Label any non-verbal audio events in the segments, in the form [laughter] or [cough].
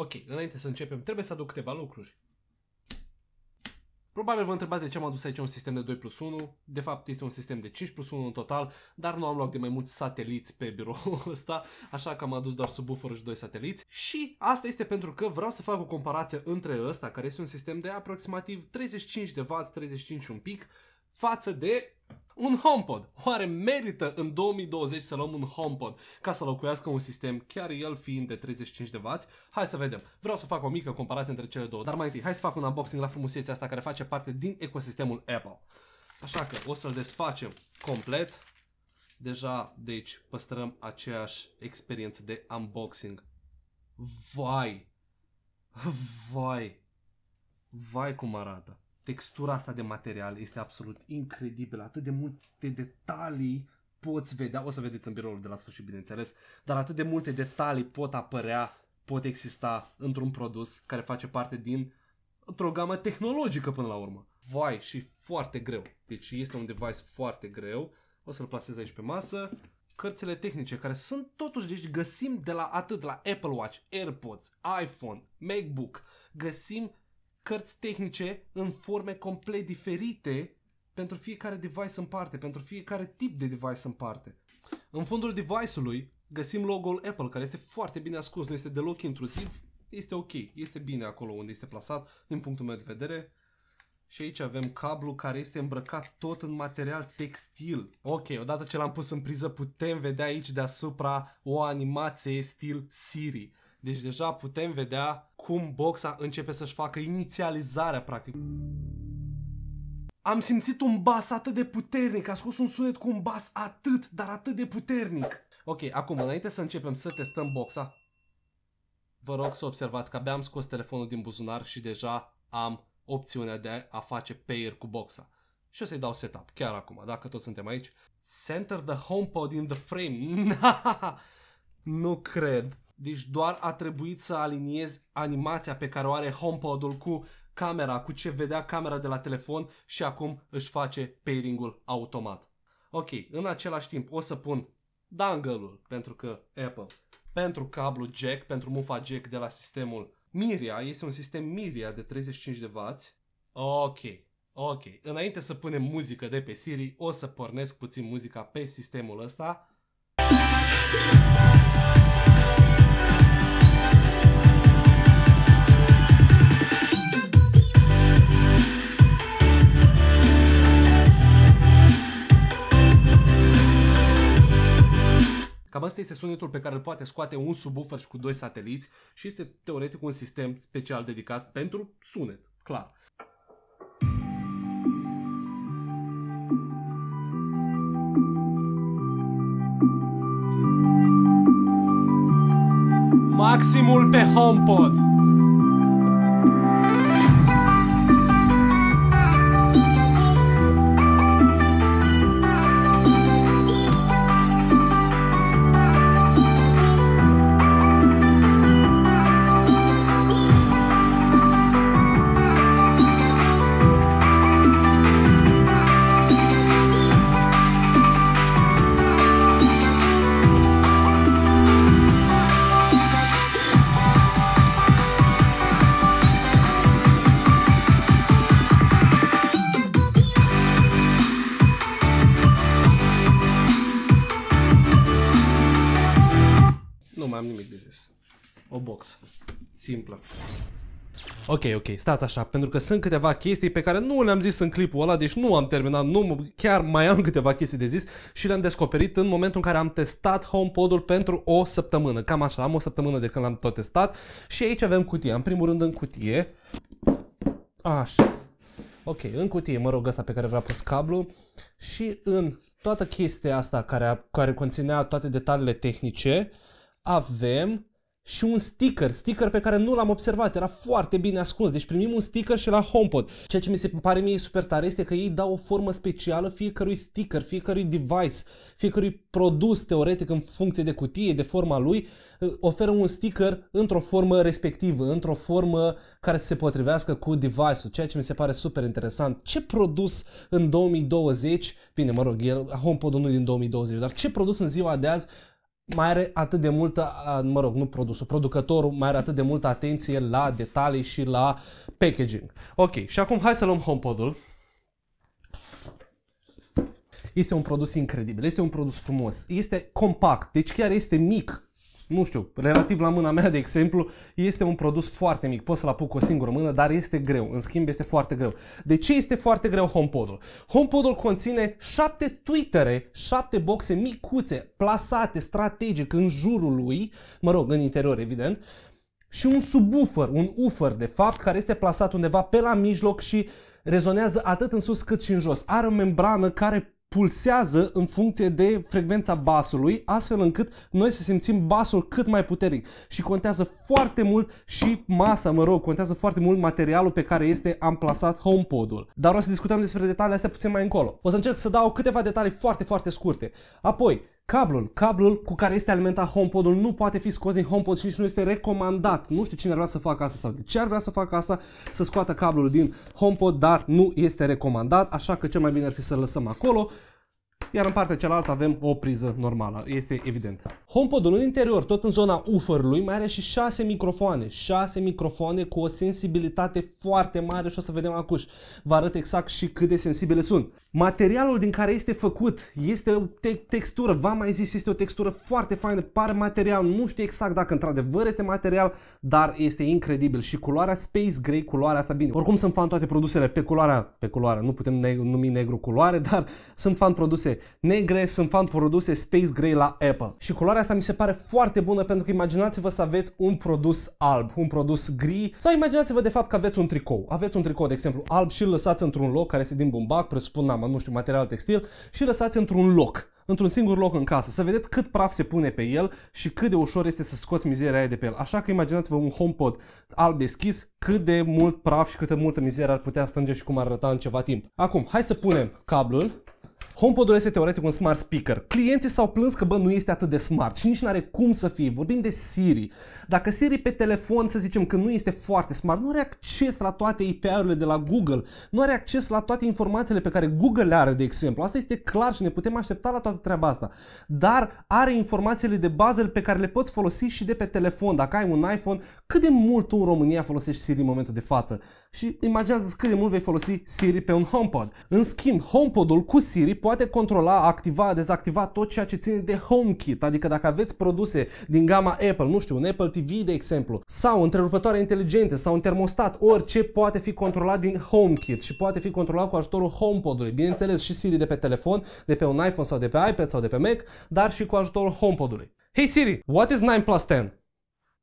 Ok, înainte să începem, trebuie să aduc câteva lucruri. Probabil vă întrebați de ce am adus aici un sistem de 2 plus 1. De fapt, este un sistem de 5 plus 1 în total, dar nu am loc de mai mulți sateliți pe biroul [laughs] ăsta, așa că am adus doar subwoofer și 2 sateliți. Și asta este pentru că vreau să fac o comparație între ăsta, care este un sistem de aproximativ 35 de W, 35 un pic, față de un HomePod. Oare merită în 2020 să luăm un HomePod ca să locuiască un sistem, chiar el fiind de 35 de W? Hai să vedem. Vreau să fac o mică comparație între cele două, dar mai întâi hai să fac un unboxing la frumusețea asta care face parte din ecosistemul Apple. Așa că o să-l desfacem complet. Deja de aici păstrăm aceeași experiență de unboxing. Vai! Vai! Vai cum arată! Textura asta de material este absolut incredibilă, atât de multe detalii poți vedea, o să vedeți în biroul de la sfârșit bineînțeles, dar atât de multe detalii pot apărea, pot exista într-un produs care face parte din o gamă tehnologică până la urmă. Vai, și foarte greu. Deci este un device foarte greu. O să-l plasez aici pe masă. Cărțile tehnice care sunt totuși, deci găsim de la atât la Apple Watch, AirPods, iPhone, MacBook, găsim cărți tehnice în forme complet diferite pentru fiecare device în parte, pentru fiecare tip de device în parte. În fundul device-ului găsim logo-ul Apple, care este foarte bine ascuns, nu este deloc intruziv, este ok, este bine acolo unde este plasat, din punctul meu de vedere. Și aici avem cablu care este îmbrăcat tot în material textil. Ok, odată ce l-am pus în priză putem vedea aici deasupra o animație stil Siri. Deci deja putem vedea cum boxa începe să-și facă inițializarea practic. Am simțit un bas atât de puternic, a scos un sunet cu un bas atât, dar atât de puternic. Ok, acum, înainte să începem să testăm boxa, vă rog să observați că abia am scos telefonul din buzunar și deja am opțiunea de a face pair cu boxa. Și o să-i dau setup, chiar acum, dacă toți suntem aici. Center the HomePod in the frame. [laughs] nu cred. Deci doar a trebuit să aliniez animația pe care o are HomePod-ul cu camera, cu ce vedea camera de la telefon și acum își face pairing-ul automat. Ok, în același timp o să pun dangle-ul, pentru că Apple, pentru cablu jack, pentru mufa jack de la sistemul Miria, este un sistem Miria de 35 de W. Ok, ok. Înainte să punem muzică de pe Siri, o să pornesc puțin muzica pe sistemul ăsta. Asta este sunetul pe care îl poate scoate un subwoofer și cu doi sateliți și este teoretic un sistem special dedicat pentru sunet, clar. Maximul pe HomePod. Box. Simplă. Ok, ok, stați așa, pentru că sunt câteva chestii pe care nu le-am zis în clipul ăla, deci nu am terminat, nu, chiar mai am câteva chestii de zis și le-am descoperit în momentul în care am testat HomePod-ul pentru o săptămână. Cam așa, am o săptămână de când l-am tot testat și aici avem cutia. În primul rând în cutie. Așa. Ok, în cutie, mă rog, asta pe care vreau pus cablu și în toată chestia asta care, care conținea toate detaliile tehnice avem și un sticker, sticker pe care nu l-am observat, era foarte bine ascuns, deci primim un sticker și la HomePod. Ceea ce mi se pare mie super tare este că ei dau o formă specială fiecărui sticker, fiecărui device, fiecărui produs teoretic în funcție de cutie, de forma lui, oferă un sticker într-o formă respectivă, într-o formă care se potrivească cu device-ul, ceea ce mi se pare super interesant. Ce produs în 2020, bine mă rog, HomePod-ul nu din 2020, dar ce produs în ziua de azi mai are atât de multă, mă rog, nu produsul, producătorul mai are atât de multă atenție la detalii și la packaging. Ok, și acum hai să luăm HomePod-ul. Este un produs incredibil, este un produs frumos, este compact, deci chiar este mic nu știu, relativ la mâna mea, de exemplu, este un produs foarte mic. Pot să-l apuc cu o singură mână, dar este greu. În schimb, este foarte greu. De ce este foarte greu HomePod-ul? HomePod-ul conține șapte tweetere, șapte boxe micuțe, plasate strategic în jurul lui, mă rog, în interior, evident, și un subwoofer, un uffer, de fapt, care este plasat undeva pe la mijloc și rezonează atât în sus cât și în jos. Are o membrană care pulsează în funcție de frecvența basului, astfel încât noi să simțim basul cât mai puternic. Și contează foarte mult și masa, mă rog, contează foarte mult materialul pe care este amplasat HomePod-ul. Dar o să discutăm despre detaliile astea puțin mai încolo. O să încerc să dau câteva detalii foarte, foarte scurte. Apoi, Cablul, cablul cu care este alimentat HomePod-ul nu poate fi scos din HomePod și nici nu este recomandat. Nu știu cine ar vrea să facă asta sau de ce ar vrea să facă asta, să scoată cablul din HomePod, dar nu este recomandat, așa că cel mai bine ar fi să-l lăsăm acolo iar în partea cealaltă avem o priză normală, este evident. HomePod-ul în interior, tot în zona ufărului, mai are și 6 microfoane, 6 microfoane cu o sensibilitate foarte mare și o să vedem acuși. Vă arăt exact și cât de sensibile sunt. Materialul din care este făcut este o te- textură, v-am mai zis, este o textură foarte faină, pare material, nu știu exact dacă într-adevăr este material, dar este incredibil și culoarea Space Gray, culoarea asta bine. Oricum sunt fan toate produsele pe culoarea, pe culoarea, nu putem ne- numi negru culoare, [laughs] dar sunt fan produse negre, sunt fan produse Space Gray la Apple. Și culoarea asta mi se pare foarte bună pentru că imaginați-vă să aveți un produs alb, un produs gri sau imaginați-vă de fapt că aveți un tricou. Aveți un tricou, de exemplu, alb și îl lăsați într-un loc care este din bumbac, presupun, n nu știu, material textil și îl lăsați într-un loc într-un singur loc în casă, să vedeți cât praf se pune pe el și cât de ușor este să scoți mizeria aia de pe el. Așa că imaginați-vă un HomePod alb deschis, cât de mult praf și câtă multă mizerie ar putea strânge și cum ar arăta în ceva timp. Acum, hai să punem cablul HomePod-ul este teoretic un smart speaker. Clienții s-au plâns că, bă, nu este atât de smart și nici nu are cum să fie. Vorbim de Siri. Dacă Siri pe telefon, să zicem că nu este foarte smart, nu are acces la toate API-urile de la Google, nu are acces la toate informațiile pe care Google le are, de exemplu. Asta este clar și ne putem aștepta la toată treaba asta. Dar are informațiile de bază pe care le poți folosi și de pe telefon. Dacă ai un iPhone, cât de mult tu în România folosești Siri în momentul de față? Și imaginează cât de mult vei folosi Siri pe un HomePod. În schimb, HomePod-ul cu Siri poate controla, activa, dezactiva tot ceea ce ține de HomeKit, adică dacă aveți produse din gama Apple, nu știu, un Apple TV de exemplu, sau întrerupătoare inteligente, sau un termostat, orice poate fi controlat din HomeKit și poate fi controlat cu ajutorul HomePod-ului. Bineînțeles și Siri de pe telefon, de pe un iPhone sau de pe iPad sau de pe Mac, dar și cu ajutorul HomePod-ului. Hey Siri, what is 9 plus 10?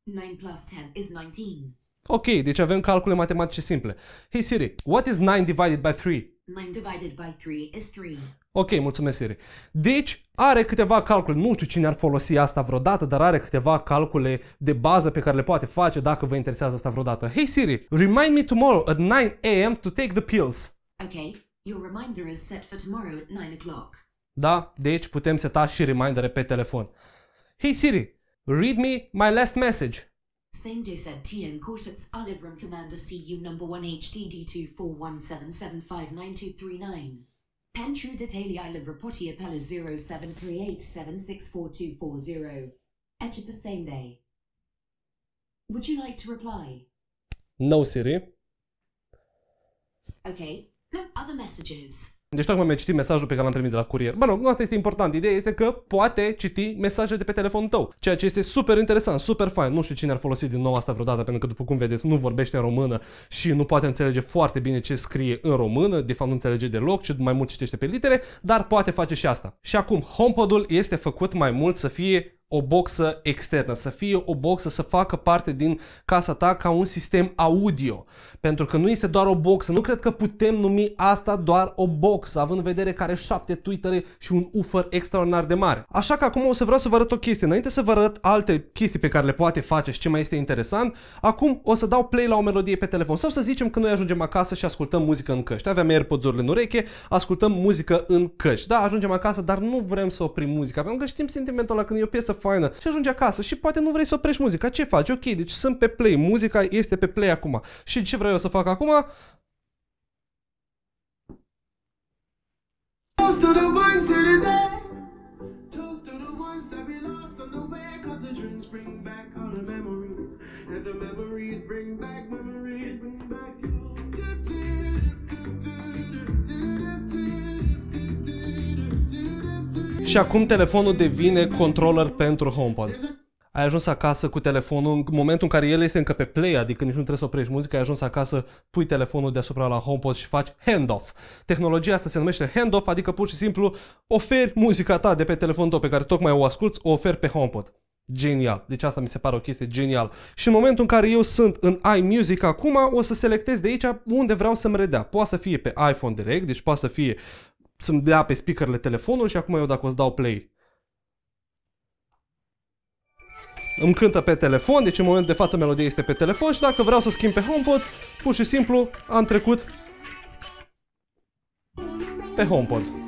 9 plus 10 is 19. Ok, deci avem calcule matematice simple. Hey Siri, what is 9 divided by 3? 9 divided by 3 is 3. Ok, mulțumesc Siri. Deci are câteva calcule, nu știu cine ar folosi asta vreodată, dar are câteva calcule de bază pe care le poate face dacă vă interesează asta vreodată. Hey Siri, remind me tomorrow at 9 a.m. to take the pills. Okay, your reminder is set for tomorrow at 9 o'clock. Da, deci putem seta și remindere pe telefon. Hey Siri, read me my last message. Same day said TN Cortex Olivram Commander CU number 1 HTD 2417759239. Pentru Detailia Live Reportia Pella 0738764240. Etchipa same day. Would you like to reply? No Siri. Okay. No other messages. Deci tocmai mi-a citit mesajul pe care l-am primit de la curier. Mă rog, nu asta este important. Ideea este că poate citi mesaje de pe telefonul tău. Ceea ce este super interesant, super fain. Nu știu cine ar folosi din nou asta vreodată, pentru că după cum vedeți, nu vorbește în română și nu poate înțelege foarte bine ce scrie în română. De fapt nu înțelege deloc, ci mai mult citește pe litere, dar poate face și asta. Și acum, HomePod-ul este făcut mai mult să fie o boxă externă, să fie o boxă să facă parte din casa ta ca un sistem audio. Pentru că nu este doar o boxă, nu cred că putem numi asta doar o boxă, având în vedere că are șapte tweetere și un ufăr extraordinar de mare. Așa că acum o să vreau să vă arăt o chestie. Înainte să vă arăt alte chestii pe care le poate face și ce mai este interesant, acum o să dau play la o melodie pe telefon. Sau să zicem că noi ajungem acasă și ascultăm muzică în căști. Aveam AirPods-urile în ureche, ascultăm muzică în căști. Da, ajungem acasă, dar nu vrem să oprim muzica, pentru că știm sentimentul ăla când e o piesă faină și ajungi acasă și poate nu vrei să oprești muzica. Ce faci? Ok, deci sunt pe play, muzica este pe play acum. Și ce vreau eu să fac acum? Toast to the ones here today. Toast to the ones that we lost on the children bring back all the memories, and the memories bring back memories, bring back Și acum telefonul devine controller pentru HomePod. Ai ajuns acasă cu telefonul în momentul în care el este încă pe play, adică nici nu trebuie să oprești muzica, ai ajuns acasă, pui telefonul deasupra la HomePod și faci handoff. Tehnologia asta se numește handoff, adică pur și simplu oferi muzica ta de pe telefonul tău pe care tocmai o asculti, o oferi pe HomePod. Genial. Deci asta mi se pare o chestie genial. Și în momentul în care eu sunt în iMusic acum, o să selectez de aici unde vreau să-mi redea. Poate să fie pe iPhone direct, deci poate să fie să-mi dea pe speakerele telefonul și acum eu dacă o să dau play îmi cântă pe telefon, deci în momentul de față melodia este pe telefon și dacă vreau să schimb pe HomePod, pur și simplu am trecut pe HomePod.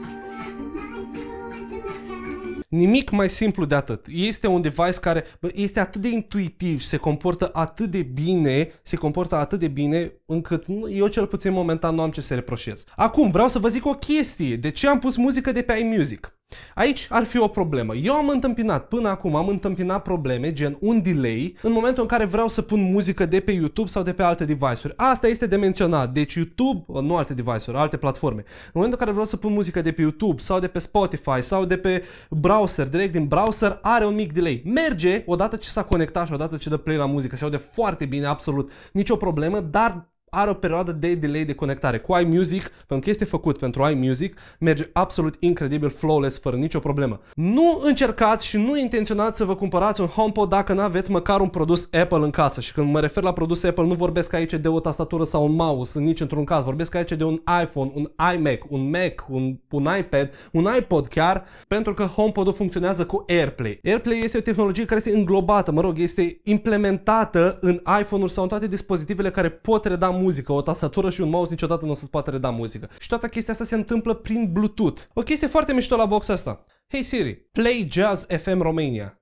Nimic mai simplu de atât. Este un device care bă, este atât de intuitiv și se comportă atât de bine, se comportă atât de bine încât eu cel puțin momentan nu am ce să reproșez. Acum vreau să vă zic o chestie. De ce am pus muzică de pe iMusic? Aici ar fi o problemă. Eu am întâmpinat, până acum am întâmpinat probleme, gen un delay, în momentul în care vreau să pun muzică de pe YouTube sau de pe alte device-uri. Asta este de menționat. Deci YouTube, nu alte device-uri, alte platforme. În momentul în care vreau să pun muzică de pe YouTube sau de pe Spotify sau de pe browser, direct din browser, are un mic delay. Merge odată ce s-a conectat și odată ce dă play la muzică. Se aude foarte bine, absolut. Nicio problemă, dar are o perioadă de delay de conectare. Cu iMusic, pentru că este făcut pentru iMusic, merge absolut incredibil flawless, fără nicio problemă. Nu încercați și nu intenționați să vă cumpărați un HomePod dacă nu aveți măcar un produs Apple în casă. Și când mă refer la produs Apple, nu vorbesc aici de o tastatură sau un mouse, nici într-un caz. Vorbesc aici de un iPhone, un iMac, un Mac, un, un iPad, un iPod chiar, pentru că HomePod-ul funcționează cu AirPlay. AirPlay este o tehnologie care este înglobată, mă rog, este implementată în iPhone-uri sau în toate dispozitivele care pot reda muzică. O tastatură și un mouse niciodată nu o să-ți poată reda muzică. Și toată chestia asta se întâmplă prin Bluetooth. O chestie foarte mișto la box asta. Hey Siri, play Jazz FM Romania.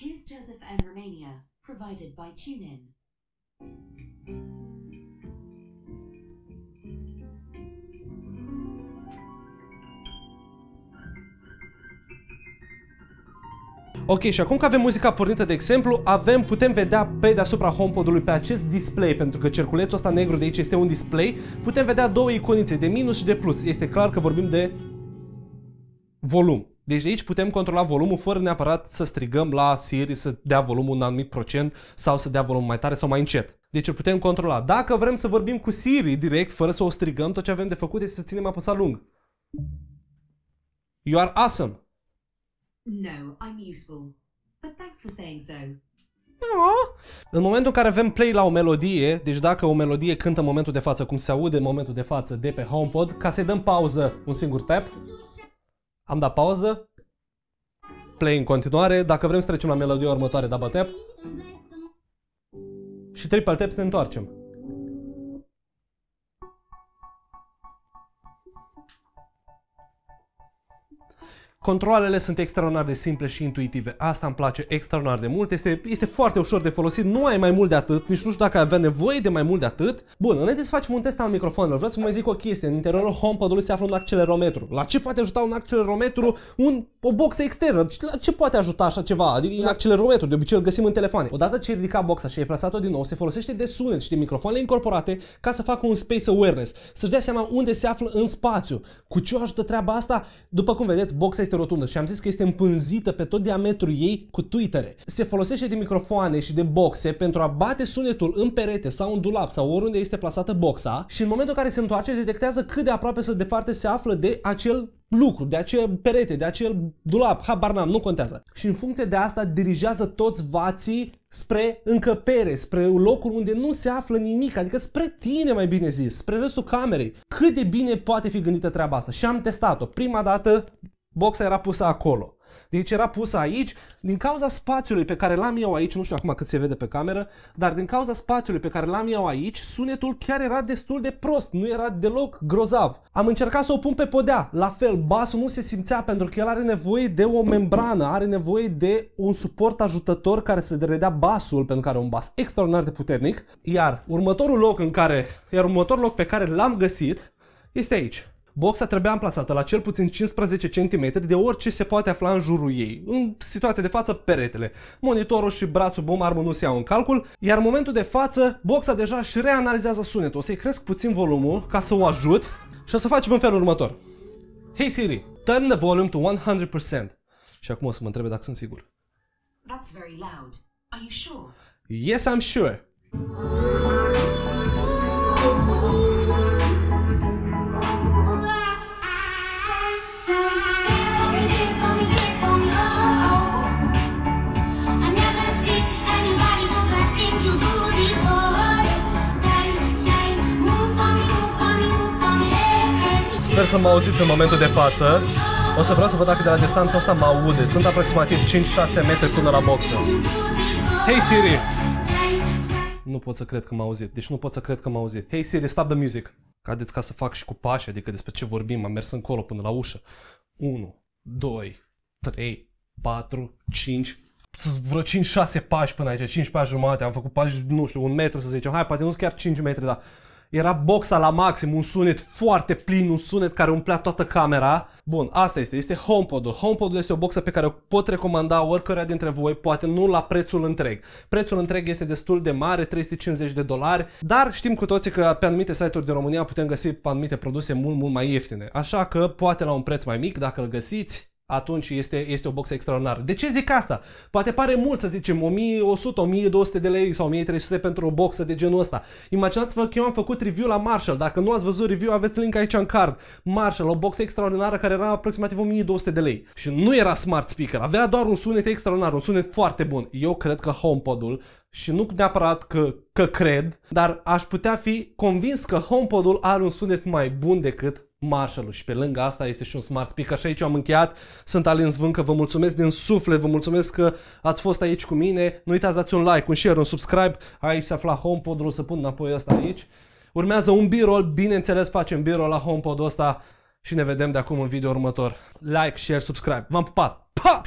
Here's Jazz FM Romania, provided by TuneIn. Ok, și acum că avem muzica pornită, de exemplu, avem, putem vedea pe deasupra HomePod-ului pe acest display, pentru că cerculețul ăsta negru de aici este un display, putem vedea două iconițe, de minus și de plus. Este clar că vorbim de volum. Deci de aici putem controla volumul fără neapărat să strigăm la Siri să dea volumul un anumit procent sau să dea volumul mai tare sau mai încet. Deci îl putem controla. Dacă vrem să vorbim cu Siri direct, fără să o strigăm, tot ce avem de făcut este să ținem apăsat lung. You are awesome. No, I'm useful. But thanks for saying so. În momentul în care avem play la o melodie, deci dacă o melodie cântă în momentul de față, cum se aude în momentul de față de pe HomePod, ca să-i dăm pauză un singur tap, am dat pauză, play în continuare, dacă vrem să trecem la melodia următoare, double tap, și triple tap să ne întoarcem. Controlele sunt extraordinar de simple și intuitive. Asta îmi place extraordinar de mult. Este, este foarte ușor de folosit. Nu ai mai mult de atât. Nici nu știu dacă avea nevoie de mai mult de atât. Bun, înainte să facem un test al microfonelor, vreau să vă mai zic o chestie. În interiorul HomePod-ului se află un accelerometru. La ce poate ajuta un accelerometru? Un, o boxă externă. La ce poate ajuta așa ceva? Adică un accelerometru, de obicei îl găsim în telefoane. Odată ce ai ridicat boxa și ai plasat-o din nou, se folosește de sunet și de microfoanele incorporate ca să facă un space awareness. Să-și dea seama unde se află în spațiu. Cu ce o ajută treaba asta? După cum vedeți, boxa este rotundă și am zis că este împânzită pe tot diametrul ei cu tuitere. Se folosește de microfoane și de boxe pentru a bate sunetul în perete sau în dulap sau oriunde este plasată boxa și în momentul în care se întoarce detectează cât de aproape sau departe se află de acel lucru, de acel perete, de acel dulap, habar n-am, nu contează. Și în funcție de asta dirigează toți vații spre încăpere, spre locul unde nu se află nimic, adică spre tine mai bine zis, spre restul camerei. Cât de bine poate fi gândită treaba asta? Și am testat-o. Prima dată boxa era pusă acolo. Deci era pusă aici, din cauza spațiului pe care l-am eu aici, nu știu acum cât se vede pe cameră, dar din cauza spațiului pe care l-am eu aici, sunetul chiar era destul de prost, nu era deloc grozav. Am încercat să o pun pe podea, la fel, basul nu se simțea pentru că el are nevoie de o membrană, are nevoie de un suport ajutător care să redea basul, pentru că are un bas extraordinar de puternic, iar următorul loc în care, iar următorul loc pe care l-am găsit este aici. Boxa trebuia amplasată la cel puțin 15 cm de orice se poate afla în jurul ei. În situația de față, peretele. Monitorul și brațul bom armă nu se iau în calcul, iar în momentul de față, boxa deja își reanalizează sunetul. O să-i cresc puțin volumul ca să o ajut și o să facem în felul următor. Hey Siri, turn the volume to 100%. Și acum o să mă întrebe dacă sunt sigur. That's very loud. Are you sure? Yes, I'm sure. Sper să mă auziți în momentul de față. O să vreau să văd dacă de la distanța asta mă aude. Sunt aproximativ 5-6 metri până la boxă. Hey Siri! Nu pot să cred că m-a auzit. Deci nu pot să cred că m-a auzit. Hey Siri, stop the music. Cadeți ca să fac și cu pași, adică despre ce vorbim. Am mers încolo până la ușă. 1, 2, 3, 4, 5, sunt vreo 5-6 pași până aici, 5 pași jumate, am făcut pași, nu știu, un metru să zicem, hai, poate nu chiar 5 metri, dar era boxa la maxim, un sunet foarte plin, un sunet care umplea toată camera. Bun, asta este, este HomePod-ul. HomePod-ul este o boxă pe care o pot recomanda oricăruia dintre voi, poate nu la prețul întreg. Prețul întreg este destul de mare, 350 de dolari, dar știm cu toții că pe anumite site-uri din România putem găsi anumite produse mult, mult mai ieftine. Așa că poate la un preț mai mic, dacă îl găsiți, atunci este, este o boxă extraordinară. De ce zic asta? Poate pare mult să zicem 1100, 1200 de lei sau 1300 pentru o boxă de genul ăsta. Imaginați-vă că eu am făcut review la Marshall. Dacă nu ați văzut review, aveți link aici în card. Marshall, o boxă extraordinară care era aproximativ 1200 de lei. Și nu era smart speaker, avea doar un sunet extraordinar, un sunet foarte bun. Eu cred că HomePod-ul și nu neapărat că, că cred, dar aș putea fi convins că HomePod-ul are un sunet mai bun decât Marshall-ul și pe lângă asta este și un smart speaker și aici am încheiat. Sunt Alin Zvâncă, vă mulțumesc din suflet, vă mulțumesc că ați fost aici cu mine. Nu uitați dați un like, un share, un subscribe. Aici se afla HomePod-ul, să pun înapoi asta aici. Urmează un b-roll, bineînțeles facem b-roll la HomePod-ul ăsta și ne vedem de acum în video următor. Like, share, subscribe. V-am pupat! Pa!